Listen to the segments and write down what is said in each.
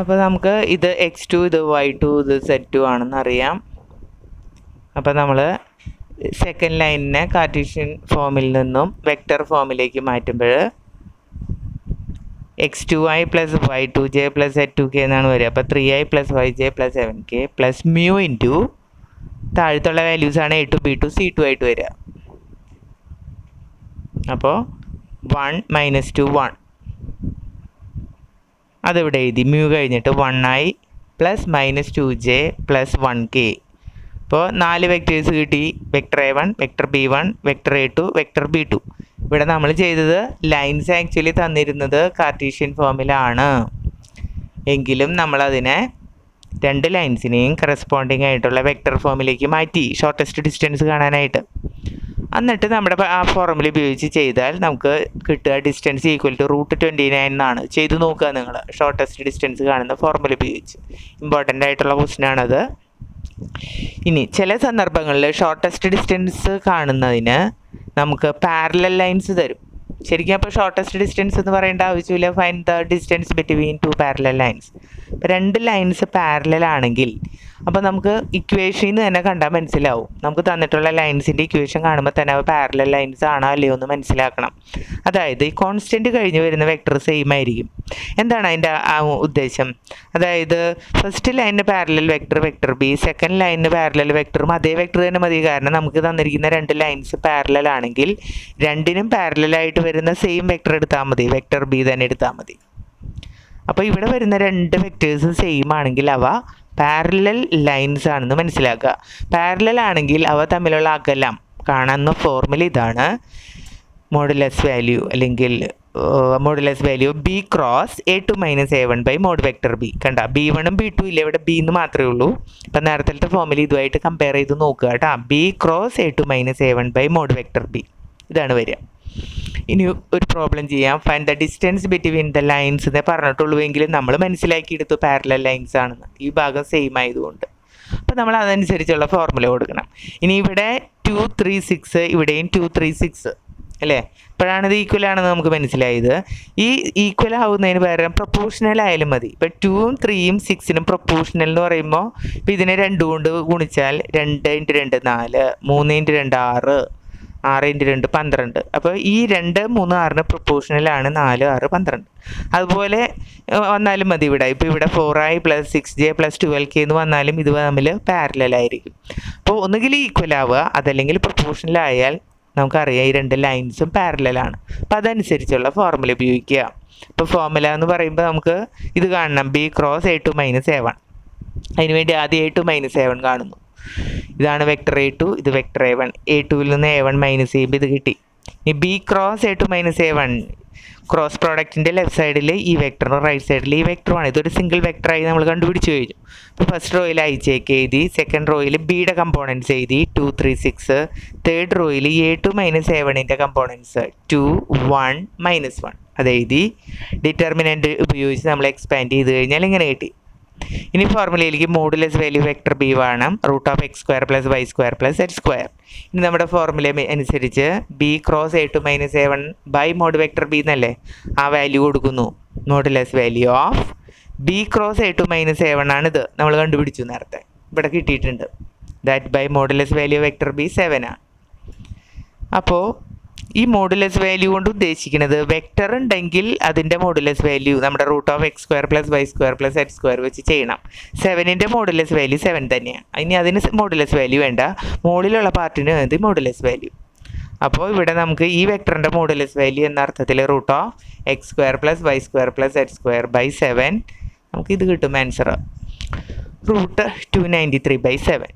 അപ്പോൾ നമുക്ക് ഇത് എക്സ് ടു ഇത് വൈ ടു ഇത് സെറ്റ് ടു ആണെന്ന് അറിയാം. അപ്പോൾ നമ്മൾ സെക്കൻഡ് ലൈനിനെ കാർട്ടീഷ്യൻ ഫോമിൽ നിന്നും വെക്റ്റർ ഫോമിലേക്ക് മാറ്റുമ്പോൾ X two I plus Y two J plus A two K എന്നാണ് വരിക. അപ്പോൾ three I plus Y J plus seven K plus mu into താഴത്തുള്ള വാല്യൂസാണ് A two B two C two ആയിട്ട് വരിക. അപ്പോൾ വൺ മൈനസ് ടു വൺ അതിവിടെ എഴുതി. Mu കഴിഞ്ഞിട്ട് one ആയി. Plus minus two J plus one K ഇപ്പോൾ നാല് വെക്ടേഴ്സ് കിട്ടി. Vector A one vector B one vector A two vector B two ഇവിടെ നമ്മൾ ചെയ്തത് ലൈൻസ് ആക്ച്വലി തന്നിരുന്നത് കാർട്ടീഷ്യൻ ഫോമിലാണ് എങ്കിലും നമ്മളതിനെ രണ്ട് ലൈൻസിനെയും കറസ്പോണ്ടിങ് ആയിട്ടുള്ള വെക്ടർ ഫോമിലേക്ക് മാറ്റി. ഷോർട്ടസ്റ്റ് ഡിസ്റ്റൻസ് കാണാനായിട്ട്. എന്നിട്ട് നമ്മുടെ ആ ഫോർമുല ഉപയോഗിച്ച് ചെയ്താൽ നമുക്ക് കിട്ടുക distance equal to root twenty nine എന്നാണ്. ചെയ്ത് നോക്കുക നിങ്ങൾ. ഷോർട്ടസ്റ്റ് ഡിസ്റ്റൻസ് കാണുന്ന ഫോർമുല ഉപയോഗിച്ച്. ഇമ്പോർട്ടന്റ് ആയിട്ടുള്ള ക്വസ്റ്റ്യൻ ആണത്. ഇനി ചില സന്ദർഭങ്ങളിൽ ഷോർട്ടസ്റ്റ് ഡിസ്റ്റൻസ് കാണുന്നതിന് നമുക്ക് പാരലൽ ലൈൻസ് തരും. ശരിക്കും അപ്പോൾ ഷോർട്ടസ്റ്റ് ഡിസ്റ്റൻസ് എന്ന് പറയേണ്ട ആവശ്യമില്ല. Find the distance between two parallel lines രണ്ട് ലൈൻസ് പാരലൽ ആണെങ്കിൽ അപ്പോൾ നമുക്ക് ഇക്വേഷനിൽ നിന്ന് തന്നെ കണ്ടാൽ മനസ്സിലാവും. നമുക്ക് തന്നിട്ടുള്ള ലൈൻസിന്റെ ഇക്വേഷൻ കാണുമ്പോൾ തന്നെ അവ പാരലൽ ലൈൻസ് ആണോ അല്ലയോ എന്ന് മനസ്സിലാക്കണം. അതായത് ഈ കോൺസ്റ്റന്റ് കഴിഞ്ഞ് വരുന്ന വെക്ടർ സെയിം ആയിരിക്കും. എന്താണ് അതിന്റെ ആ ഉദ്ദേശം? അതായത് ഫസ്റ്റ് ലൈനിന് parallel vector vector B second ലൈനിന് പാരലൽ വെക്ടറും അതേ വെക്ടർ തന്നെ മതി. കാരണം നമുക്ക് തന്നിരിക്കുന്ന രണ്ട് ലൈൻസ് പാരലൽ ആണെങ്കിൽ രണ്ടിനും പാരലൽ ആയിട്ട് വരുന്ന സെയിം വെക്ടർ എടുത്താൽ മതി. വെക്ടർ ബി തന്നെ എടുത്താൽ മതി. അപ്പോൾ ഇവിടെ വരുന്ന രണ്ട് വെക്ടേഴ്സും സെയിം ആണെങ്കിൽ അവ പാരലൽ ലൈൻസ് ആണെന്ന് മനസ്സിലാക്കുക. പാരലൽ ആണെങ്കിൽ അവ തമ്മിലുള്ള അകലം കാണുന്ന ഫോർമുല ഇതാണ്. മോഡുലസ് വാല്യൂ അല്ലെങ്കിൽ modulus value B cross A two minus A one by mod vector B കണ്ട? ബി വണ്ണും ബി ടു ഇല്ല. ഇവിടെ ബി എന്ന് മാത്രമേ ഉള്ളൂ. അപ്പം നേരത്തെ ഫോർമുല ഇതുമായിട്ട് കമ്പയർ ചെയ്ത് നോക്കുക കേട്ടോ. B cross A two minus A one by mod vector B ഇതാണ് വരിക. ഇനി ഒരു പ്രോബ്ലം ചെയ്യാം. Find the distance between the lines എന്നേ പറഞ്ഞിട്ടുള്ളൂ. എങ്കിലും നമ്മൾ മനസ്സിലാക്കിയെടുത്തു പാരലൽ ലൈൻസ് ആണെന്ന്. ഈ ഭാഗം സെയിം ആയതുകൊണ്ട്. അപ്പോൾ നമ്മൾ അതനുസരിച്ചുള്ള ഫോർമുല കൊടുക്കണം. ഇനി ഇവിടെ ടു ത്രീ സിക്സ് ഇവിടെയും ടു ത്രീ സിക്സ് അല്ലേ? ഇപ്പോഴാണ് ഇത് ഈക്വൽ ആണെന്ന് നമുക്ക് മനസ്സിലായത്. ഈ ഈക്വൽ ആവുന്നതിന് പകരം പ്രൊപ്പോഷണൽ ആയാലും മതി. ഇപ്പം ടൂവും ത്രീയും സിക്സിനും പ്രൊപ്പോഷണൽ എന്ന് പറയുമ്പോൾ ഇപ്പം ഇതിനെ രണ്ടും കൊണ്ട് ഗുണിച്ചാൽ രണ്ട് ഇന്റു രണ്ട് നാല് മൂന്ന് ഇന്റു രണ്ട് ആറ്. ആറ് ഇന്റു രണ്ട് പന്ത്രണ്ട്. അപ്പോൾ ഈ രണ്ട് മൂന്ന് ആറിന് പ്രൊപ്പോർഷണലാണ് നാല് ആറ് പന്ത്രണ്ട്. അതുപോലെ വന്നാലും മതി ഇവിടെ. ഇപ്പോൾ ഇവിടെ four I plus six J plus twelve K എന്ന് വന്നാലും ഇത് തമ്മിൽ പാരലായിരിക്കും അപ്പോൾ ഒന്നുകിൽ ഈക്വൽ ആവുക അതല്ലെങ്കിൽ പ്രൊപ്പോർഷണൽ ആയാൽ നമുക്കറിയാം ഈ രണ്ട് ലൈൻസും പാരലാണ് അപ്പോൾ അതനുസരിച്ചുള്ള ഫോർമുല ഉപയോഗിക്കുക. അപ്പോൾ ഫോർമുല എന്ന് പറയുമ്പോൾ നമുക്ക് ഇത് കാണണം. B cross A two minus A one അതിനുവേണ്ടി ആദ്യം A two minus A one കാണുന്നു. ഇതാണ് വെക്ടർ എ ടു ഇത് വെക്ടർ എ വൺ എ ടുവിൽ നിന്ന് എ വൺ മൈനസ് ചെയ്യുമ്പോൾ ഇത് കിട്ടി. ഇനി B cross A two minus A one cross പ്രോഡക്റ്റിന്റെ left സൈഡിൽ ഈ വെക്ടറും റൈറ്റ് സൈഡിൽ ഈ വെക്ടറുമാണ് ഇതൊരു സിംഗിൾ വെക്ടറായി നമ്മൾ കണ്ടുപിടിച്ച് കഴിഞ്ഞു. അപ്പോൾ ഫസ്റ്റ് റോയിൽ ജെക്ക് എഴുതി സെക്കൻഡ് റോയിൽ ബിയുടെ കമ്പോണൻസ് എഴുതി ടു ത്രീ സിക്സ് തേർഡ് റോയിൽ എ ടു മൈനസ് എ വണ്ണിന്റെ components two one minus one അതെഴുതി determinant ഉപയോഗിച്ച് നമ്മൾ എക്സ്പാൻഡ് ചെയ്ത് കഴിഞ്ഞാൽ ഇങ്ങനെ കിട്ടി. ഇനി ഫോർമുലയിലേക്ക് മോഡുലസ് വാല്യൂ വെക്ടർ ബി വേണം. Root of X square plus Y square plus H square ഇനി നമ്മുടെ ഫോർമുല അനുസരിച്ച് B cross A two minus A one by mod vector B എന്നല്ലേ? ആ വാല്യൂ കൊടുക്കുന്നു. Modulus value of B cross A two minus A one ആണ് ഇത് നമ്മൾ കണ്ടുപിടിച്ചു നേരത്തെ. ഇവിടെ കിട്ടിയിട്ടുണ്ട്. That by modulus value vector B seven ആണ്. അപ്പോൾ ഈ മോഡുലസ് വാല്യൂ കൊണ്ട് ഉദ്ദേശിക്കുന്നത് വെക്ടർ ഉണ്ടെങ്കിൽ അതിന്റെ മോഡുലസ് വാല്യൂ നമ്മുടെ root of X square plus Y square plus X square വെച്ച് ചെയ്യണം. സെവനിന്റെ മോഡുലസ് വാല്യൂ സെവൻ തന്നെയാണ് ഇനി അതിന് മോഡുലസ് വാല്യൂ വേണ്ട. മുകളിലുള്ള പാർട്ടിന് വേണ്ടി മോഡുലസ് വാല്യൂ അപ്പോൾ ഇവിടെ നമുക്ക് ഈ വെക്ടറിന്റെ മോഡുലസ് വാല്യൂ എന്ന അർത്ഥത്തിൽ root of X square plus Y square plus X square by seven നമുക്ക് ഇത് കിട്ടും answer root two ninety three by seven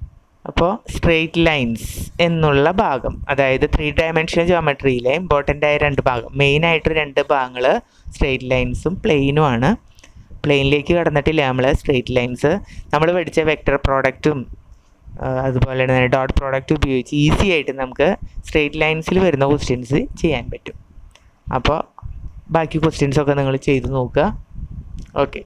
അപ്പോൾ സ്ട്രെയിറ്റ് ലൈൻസ് എന്നുള്ള ഭാഗം. അതായത് ത്രീ ഡയമെൻഷണൽ ജോമെട്രിയിലെ ഇമ്പോർട്ടന്റ് ആയ രണ്ട് ഭാഗം. മെയിനായിട്ട് രണ്ട് ഭാഗങ്ങൾ സ്ട്രെയിറ്റ് ലൈൻസും പ്ലെയിനും ആണ്. പ്ലെയിനിലേക്ക് കടന്നിട്ടില്ല നമ്മൾ സ്ട്രെയിറ്റ് ലൈൻസ് നമ്മൾ പഠിച്ച വെക്ടർ പ്രോഡക്റ്റും അതുപോലെ തന്നെ ഡോട്ട് പ്രോഡക്റ്റ് ഉപയോഗിച്ച് ഈസി ആയിട്ട് നമുക്ക് സ്ട്രെയിറ്റ് ലൈൻസിൽ വരുന്ന ക്വസ്റ്റ്യൻസ് ചെയ്യാൻ പറ്റും. അപ്പോൾ ബാക്കി ക്വസ്റ്റ്യൻസൊക്കെ നിങ്ങൾ ചെയ്ത് നോക്കുക. ഓക്കെ